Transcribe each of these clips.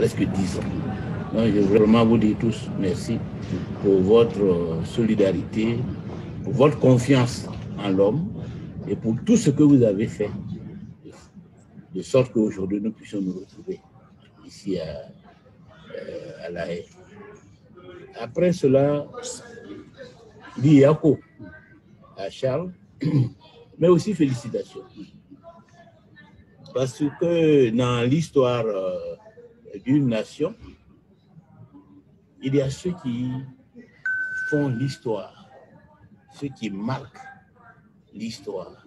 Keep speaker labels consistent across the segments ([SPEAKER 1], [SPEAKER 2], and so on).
[SPEAKER 1] presque dix ans. Donc, je veux vraiment vous dire tous merci pour votre solidarité, pour votre confiance en l'homme et pour tout ce que vous avez fait, de sorte qu'aujourd'hui nous puissions nous retrouver ici à, euh, La Haye. Après cela, Diako à Charles, mais aussi félicitations. Parce que dans l'histoire euh, d'une nation, il y a ceux qui font l'histoire, ceux qui marquent l'histoire,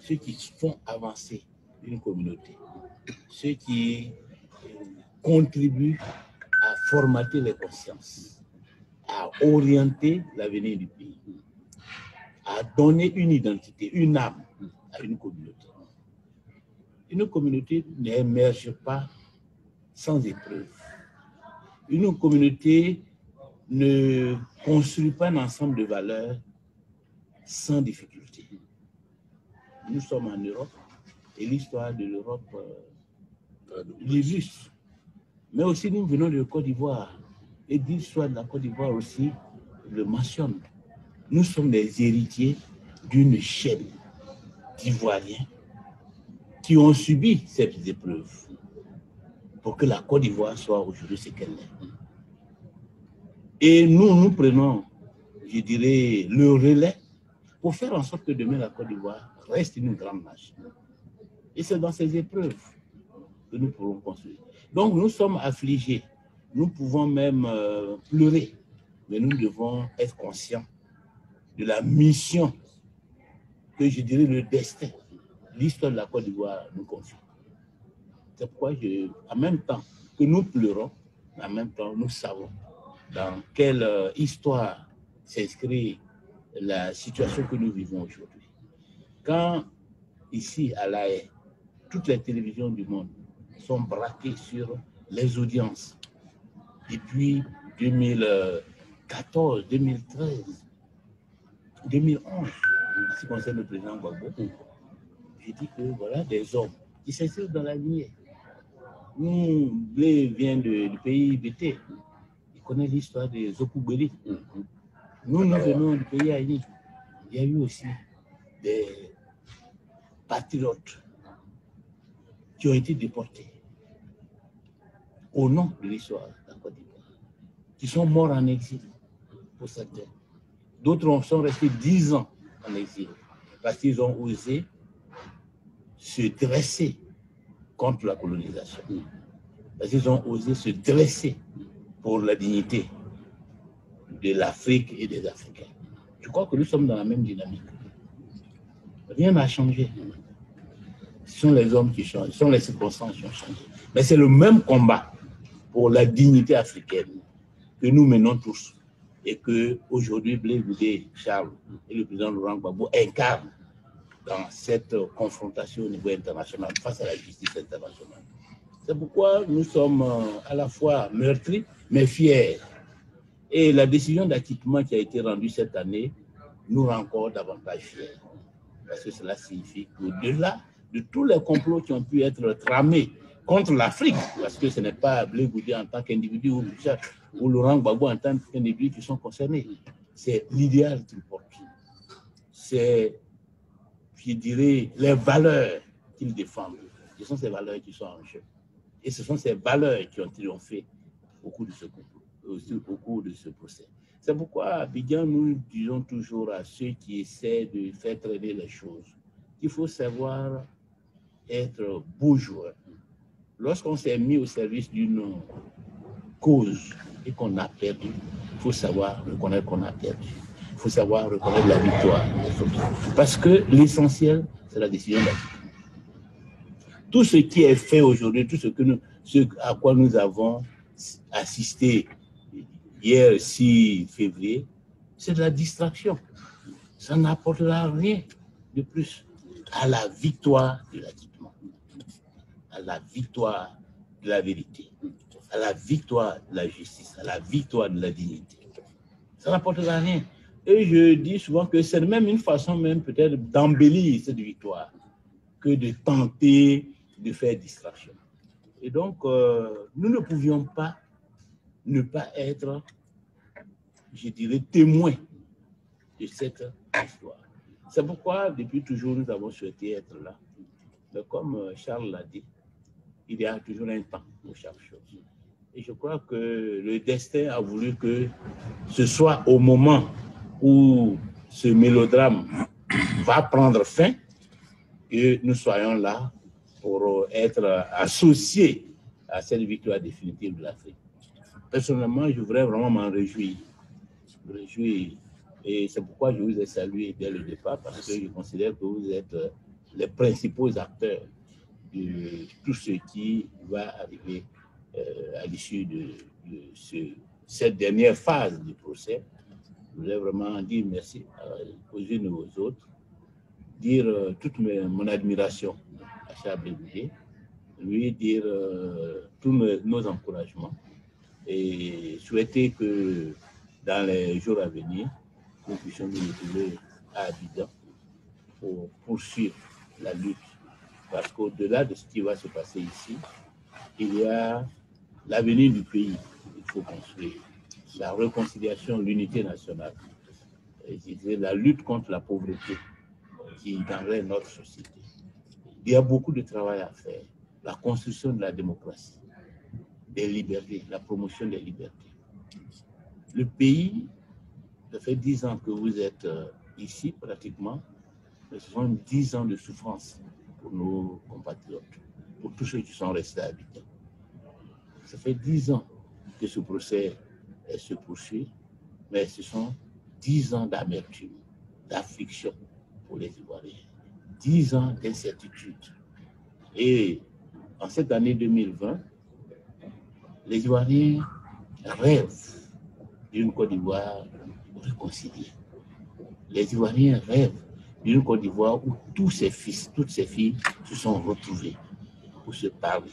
[SPEAKER 1] ceux qui font avancer une communauté, ceux qui contribuent à formater les consciences, à orienter l'avenir du pays, à donner une identité, une âme à une communauté. Une communauté n'émerge pas sans épreuve. Une communauté ne construit pas un ensemble de valeurs sans difficulté. Nous sommes en Europe et l'histoire de l'Europe euh, l'illustre. Mais aussi, nous venons de Côte d'Ivoire et l'histoire de la Côte d'Ivoire aussi le mentionne. Nous sommes des héritiers d'une chaîne d'Ivoiriens qui ont subi ces épreuves pour que la Côte d'Ivoire soit aujourd'hui ce qu'elle est. Et nous, nous prenons, je dirais, le relais pour faire en sorte que demain la Côte d'Ivoire reste une grande nation. Et c'est dans ces épreuves que nous pourrons construire. Donc nous sommes affligés, nous pouvons même euh, pleurer, mais nous devons être conscients de la mission que je dirais le destin, l'histoire de la Côte d'Ivoire nous confie. C'est pourquoi, je, en même temps que nous pleurons, en même temps nous savons dans quelle euh, histoire s'inscrit la situation que nous vivons aujourd'hui. Quand ici à La Haye, toutes les télévisions du monde sont braquées sur les audiences depuis 2014, 2013, 2011, en ce qui concerne le président Gbagbo, j'ai dit que voilà des hommes qui s'inscrivent dans la lignée. Nous, Blé vient de- du pays BT, il connaît l'histoire des Okubeli. Nous, nous venons du pays Aïni. Il y a eu aussi des patriotes qui ont été déportés au nom de l'histoire de la Côte d'Ivoire, qui sont morts en exil pour certains. D'autres sont restés dix ans en exil parce qu'ils ont osé se dresser contre la colonisation. Parce qu'ils ont osé se dresser pour la dignité de l'Afrique et des Africains. Je crois que nous sommes dans la même dynamique. Rien n'a changé. Ce sont les hommes qui changent, ce sont les circonstances qui ont changé. Mais c'est le même combat pour la dignité africaine que nous menons tous et que aujourd'hui Blaise Charles et le président Laurent Gbagbo incarnent dans cette confrontation au niveau international face à la justice internationale. C'est pourquoi nous sommes euh, à la fois meurtris mais fiers. Et la décision d'acquittement qui a été rendue cette année nous rend encore davantage fiers. Parce que cela signifie qu'au-delà de tous les complots qui ont pu être tramés contre l'Afrique, parce que ce n'est pas Blé Goudé en tant qu'individu ou, ou Laurent Gbagbo en tant qu'individu qui sont concernés, c'est l'idéal qu'ils portent. C'est, je dirais, les valeurs qu'ils défendent. Ce sont ces valeurs qui sont en jeu. Et ce sont ces valeurs qui ont triomphé au cours de ce, au de ce procès. C'est pourquoi, à nous disons toujours à ceux qui essaient de faire traîner les choses qu'il faut savoir être beau joueur. Lorsqu'on s'est mis au service d'une cause et qu'on a perdu, il faut savoir reconnaître qu'on a perdu. Faut savoir reconnaître la victoire. Parce que l'essentiel, c'est la décision. Tout ce qui est fait aujourd'hui, tout ce, que nous, ce à quoi nous avons assisté hier 6 février, c'est de la distraction. Ça n'apportera rien de plus à la victoire de l'acquittement, à la victoire de la vérité, à la victoire de la justice, à la victoire de la dignité. Ça n'apportera rien. Et je dis souvent que c'est même une façon même peut-être d'embellir cette victoire que de tenter de faire distraction. Et donc, euh, nous ne pouvions pas ne pas être, je dirais, témoins de cette histoire. C'est pourquoi, depuis toujours, nous avons souhaité être là. Mais comme euh, Charles l'a dit, il y a toujours un temps pour chaque chose. Et je crois que le destin a voulu que ce soit au moment où ce mélodrame va prendre fin que nous soyons là pour être associés à cette victoire définitive de l'Afrique. Personnellement, je voudrais vraiment m'en réjouir. Réjouir. Et c'est pourquoi je vous ai salué dès le départ, parce que je considère que vous êtes les principaux acteurs de tout ce qui va arriver euh, à l'issue de, cette dernière phase du procès. Je voulais vraiment dire merci aux unes et aux autres, dire euh, toute mon admiration à Charles lui dire euh, tous nos, encouragements. Et souhaiter que dans les jours à venir, nous puissions nous retrouver à Abidjan pour poursuivre la lutte. Parce qu'au-delà de ce qui va se passer ici, il y a l'avenir du pays qu'il faut construire, la réconciliation, l'unité nationale, la lutte contre la pauvreté qui gagnerait notre société. Il y a beaucoup de travail à faire. La construction de la démocratie, des libertés, la promotion des libertés. Le pays, ça fait dix ans que vous êtes euh, ici pratiquement, mais ce sont dix ans de souffrance pour nos compatriotes, pour tous ceux qui sont restés habitants. Ça fait dix ans que ce procès se poursuit, mais ce sont dix ans d'amertume, d'affliction pour les Ivoiriens, dix ans d'incertitude. Et en cette année 2020, les Ivoiriens rêvent d'une Côte d'Ivoire réconciliée. Les Ivoiriens rêvent d'une Côte d'Ivoire où tous ses fils, toutes ses filles se sont retrouvés pour se parler,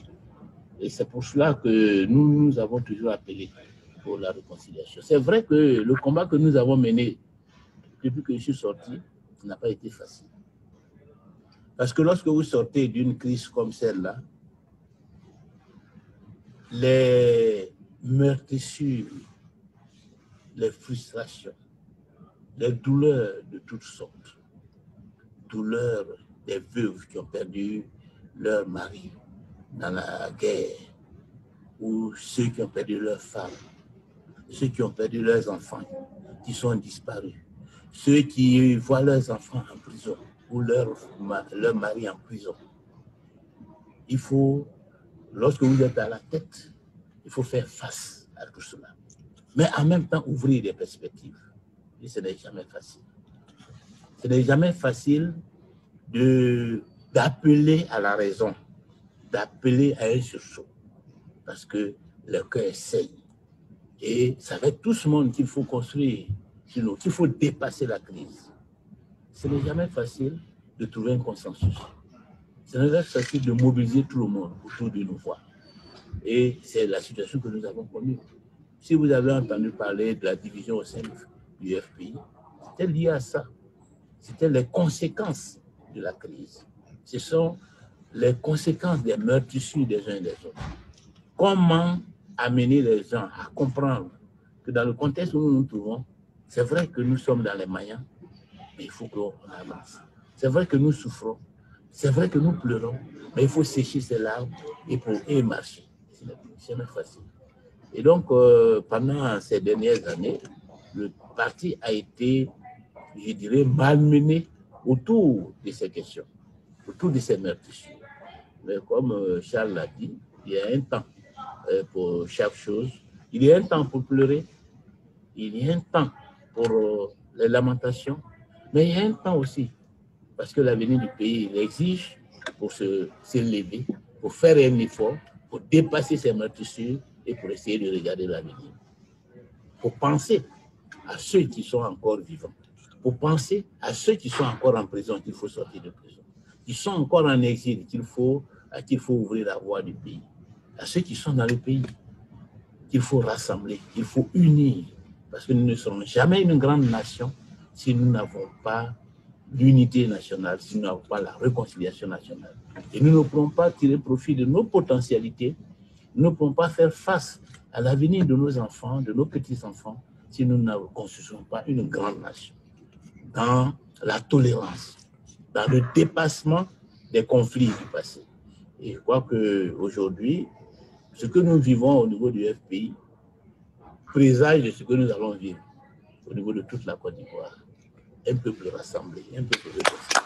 [SPEAKER 1] et c'est pour cela que nous, nous avons toujours appelé pour la réconciliation. C'est vrai que le combat que nous avons mené depuis que je suis sorti n'a pas été facile. Parce que lorsque vous sortez d'une crise comme celle-là, les meurtrissures, les frustrations, les douleurs de toutes sortes, douleurs des veuves qui ont perdu leur mari, dans la guerre, ou ceux qui ont perdu leurs femmes, ceux qui ont perdu leurs enfants, qui sont disparus, ceux qui voient leurs enfants en prison ou leur, leur mari en prison. Il faut, lorsque vous êtes à la tête, il faut faire face à tout cela. Mais en même temps, ouvrir des perspectives. Et ce n'est jamais facile. Ce n'est jamais facile d'appeler à la raison d'appeler à un sursaut parce que le cœur saigne. Et ça va être tout ce monde qu'il faut construire, qu'il faut dépasser la crise. Ce n'est jamais facile de trouver un consensus. Ce n'est jamais facile de mobiliser tout le monde autour d'une voix. Et c'est la situation que nous avons connue. Si vous avez entendu parler de la division au sein du FPI, c'était lié à ça. C'était les conséquences de la crise. Ce sont les conséquences des meurtrissures des uns et des autres. Comment amener les gens à comprendre que dans le contexte où nous nous trouvons, c'est vrai que nous sommes dans les mailles, mais il faut qu'on avance. C'est vrai que nous souffrons, c'est vrai que nous pleurons, mais il faut sécher ces larmes et, pour, et marcher. Ce n'est pas facile. Et donc, euh, pendant ces dernières années, le parti a été, je dirais, malmené autour de ces questions, autour de ces meurtrissures. Mais comme euh, Charles l'a dit, il y a un temps pour chaque chose. Il y a un temps pour pleurer. Il y a un temps pour euh, les lamentations. Mais il y a un temps aussi, parce que l'avenir du pays l'exige pour s'élever, pour faire un effort, pour dépasser ses meurtrissures et pour essayer de regarder l'avenir. Pour penser à ceux qui sont encore vivants, pour penser à ceux qui sont encore en prison, qu'il faut sortir de prison qui sont encore en exil, qu'il faut, à qui il faut ouvrir la voie du pays, à ceux qui sont dans le pays, qu'il faut rassembler, qu'il faut unir, parce que nous ne serons jamais une grande nation si nous n'avons pas l'unité nationale si nous n'avons pas la réconciliation nationale. Et nous ne pourrons pas tirer profit de nos potentialités, nous ne pourrons pas faire face à l'avenir de nos enfants, de nos petits-enfants, si nous ne construisons pas une grande nation dans la tolérance, dans le dépassement des conflits du passé. Et je crois qu'aujourd'hui, ce que nous vivons au niveau du FPI présage de ce que nous allons vivre au niveau de toute la Côte d'Ivoire. Un peuple rassemblé, un peuple réconcilié.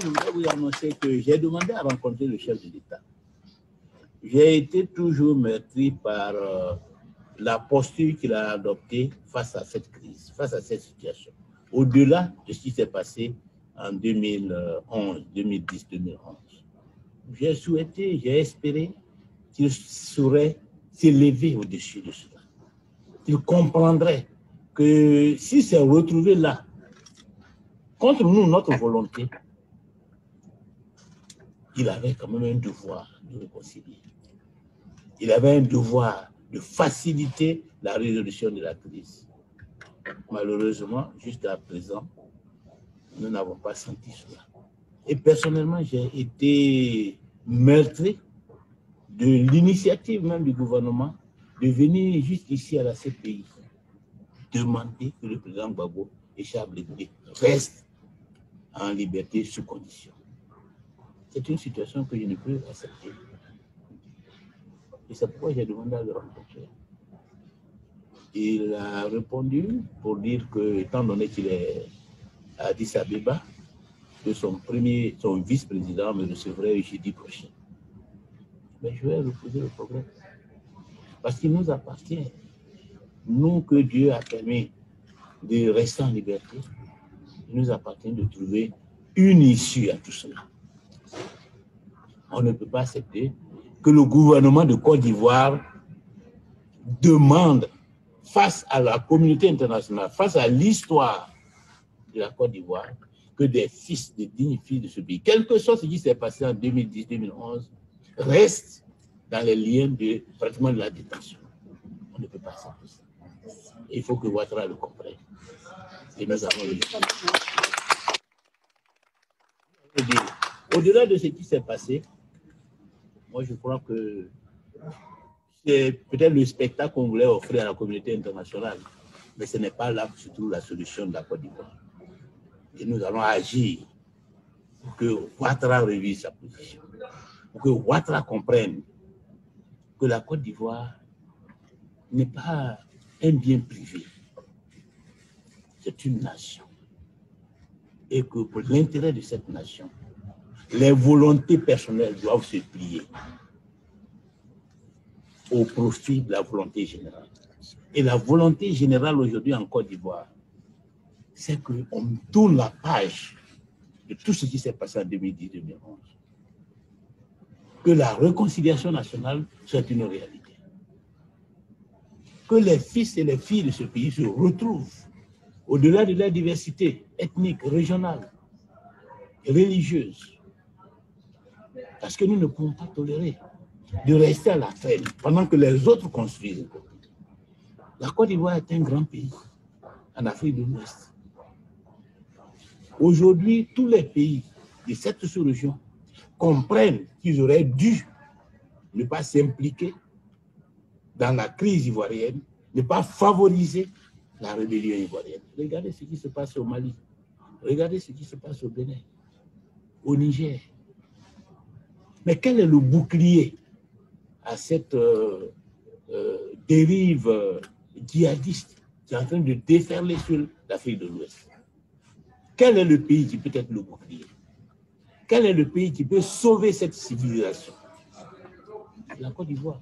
[SPEAKER 1] Je voudrais vous annoncer que j'ai demandé à rencontrer le chef de l'État. J'ai été toujours meurtri par euh, la posture qu'il a adoptée face à cette crise, face à cette situation. Au-delà de ce qui s'est passé en 2011, 2010, 2011. J'ai souhaité, j'ai espéré qu'il saurait s'élever au-dessus de cela. Il comprendrait que si c'est retrouvé là, contre nous, notre volonté, il avait quand même un devoir de réconcilier. Il avait un devoir de faciliter la résolution de la crise. Malheureusement, jusqu'à présent, nous n'avons pas senti cela. Et personnellement, j'ai été meurtri de l'initiative même du gouvernement de venir jusqu'ici à la CPI demander que le président Gbagbo et Charles reste en liberté sous condition. C'est une situation que je ne peux accepter. Et c'est pourquoi j'ai demandé à le rencontrer. Il a répondu pour dire que, étant donné qu'il est à Addis Abeba, que son premier, son vice-président me recevrait jeudi prochain. Mais je vais reposer le problème. Parce qu'il nous appartient, nous que Dieu a permis de rester en liberté, il nous appartient de trouver une issue à tout cela. On ne peut pas accepter que le gouvernement de Côte d'Ivoire demande face à la communauté internationale, face à l'histoire de la Côte d'Ivoire, que des fils, des dignes filles de ce pays, quel que soit ce qui s'est passé en 2010-2011, restent dans les liens de pratiquement de la détention. On ne peut pas ça. Il faut que Ouattara le comprenne. Et nous avons le Au-delà de ce qui s'est passé, moi, je crois que c'est peut-être le spectacle qu'on voulait offrir à la communauté internationale, mais ce n'est pas là que se trouve la solution de la Côte d'Ivoire. Et nous allons agir pour que Ouattara révise sa position, pour que Ouattara comprenne que la Côte d'Ivoire n'est pas un bien privé, c'est une nation. Et que pour l'intérêt de cette nation, les volontés personnelles doivent se plier au profit de la volonté générale. Et la volonté générale aujourd'hui en Côte d'Ivoire, c'est qu'on tourne la page de tout ce qui s'est passé en 2010-2011. Que la réconciliation nationale soit une réalité. Que les fils et les filles de ce pays se retrouvent au-delà de la diversité ethnique, régionale, religieuse, parce que nous ne pouvons pas tolérer de rester à la traîne pendant que les autres construisent. La Côte d'Ivoire est un grand pays en Afrique de l'Ouest. Aujourd'hui, tous les pays de cette sous-région comprennent qu'ils auraient dû ne pas s'impliquer dans la crise ivoirienne, ne pas favoriser la rébellion ivoirienne. Regardez ce qui se passe au Mali, regardez ce qui se passe au Bénin, au Niger, mais quel est le bouclier à cette euh, euh, dérive djihadiste qui est en train de déferler sur l'Afrique de l'Ouest? Quel est le pays qui peut être le bouclier Quel est le pays qui peut sauver cette civilisation? La Côte d'Ivoire.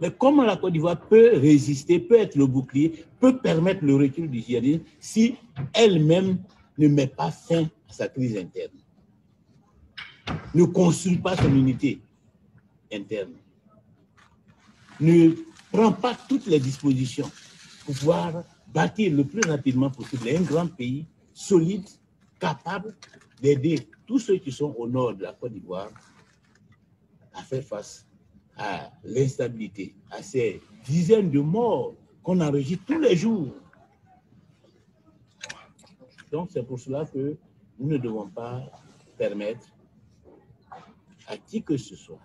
[SPEAKER 1] Mais comment la Côte d'Ivoire peut résister, peut être le bouclier, peut permettre le recul du djihadisme si elle-même ne met pas fin à sa crise interne? Ne construit pas son unité interne, ne prend pas toutes les dispositions pour pouvoir bâtir le plus rapidement possible un grand pays solide, capable d'aider tous ceux qui sont au nord de la Côte d'Ivoire à faire face à l'instabilité, à ces dizaines de morts qu'on enregistre tous les jours. Donc, c'est pour cela que nous ne devons pas permettre à qui que ce soit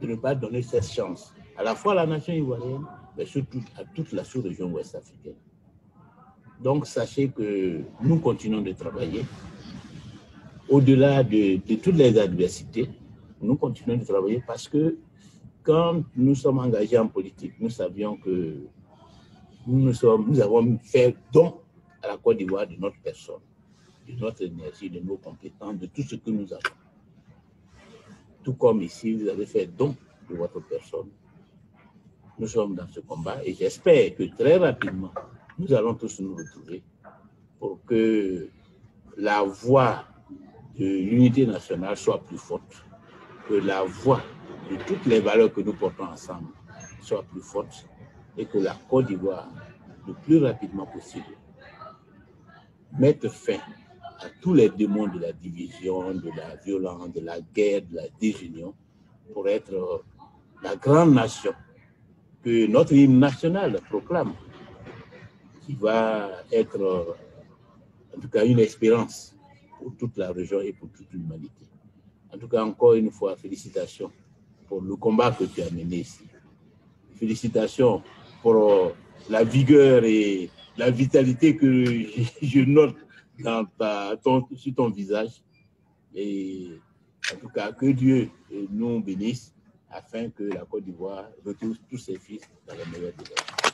[SPEAKER 1] de ne pas donner cette chance, à la fois à la nation ivoirienne, mais surtout à toute la sous-région ouest africaine. Donc, sachez que nous continuons de travailler. Au-delà de, toutes les adversités, nous continuons de travailler parce que quand nous sommes engagés en politique, nous savions que nous, nous avons fait don à la Côte d'Ivoire de notre personne, de notre énergie, de nos compétences, de tout ce que nous avons. Tout comme ici, vous avez fait don de votre personne. Nous sommes dans ce combat et j'espère que très rapidement, nous allons tous nous retrouver pour que la voix de l'unité nationale soit plus forte, que la voix de toutes les valeurs que nous portons ensemble soit plus forte et que la Côte d'Ivoire, le plus rapidement possible, mette fin à tous les démons de la division, de la violence, de la guerre, de la désunion, pour être la grande nation que notre hymne national proclame, qui va être en tout cas une espérance pour toute la région et pour toute l'humanité. En tout cas, encore une fois, félicitations pour le combat que tu as mené ici. Félicitations pour la vigueur et la vitalité que je note dans sur ton visage. Et en tout cas, que Dieu nous bénisse afin que la Côte d'Ivoire retrouve tous ses fils dans la meilleure des